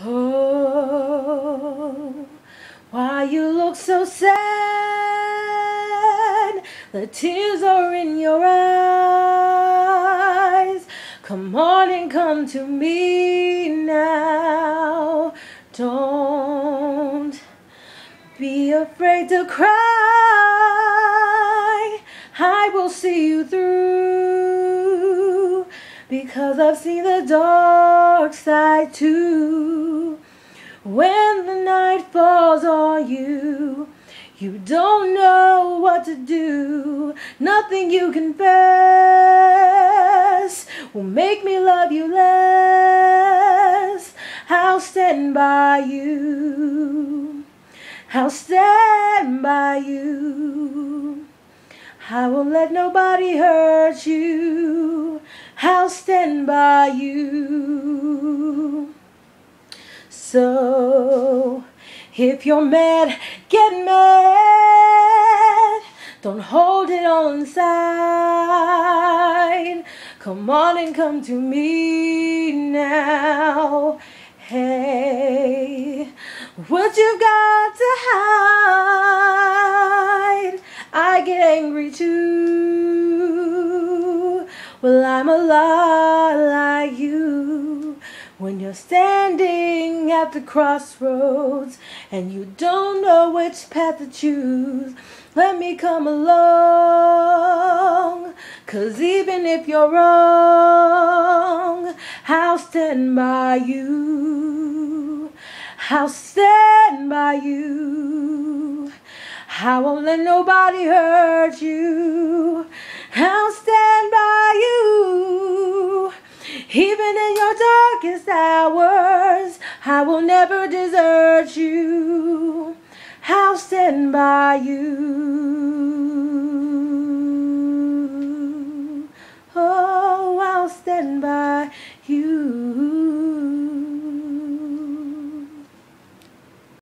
Oh, why you look so sad? The tears are in your eyes. Come on and come to me now. Don't be afraid to cry. I will see you through because I've seen the dark side too. When the night falls on you, you don't know what to do. Nothing you confess will make me love you less. I'll stand by you. I'll stand by you. I won't let nobody hurt you. I'll stand by you. So, if you're mad, get mad. Don't hold it on inside. Come on and come to me now. Hey, what you've got to hide? I get angry too. Well, I'm a lot like you. When you're standing at the crossroads and you don't know which path to choose, let me come along. Cause even if you're wrong, I'll stand by you. I'll stand by you. I won't let nobody hurt you. Darkest hours, I will never desert you. I'll stand by you.